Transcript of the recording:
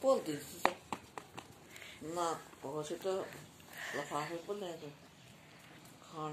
ポンってまあ、こうしてたら、ファーストポテト、買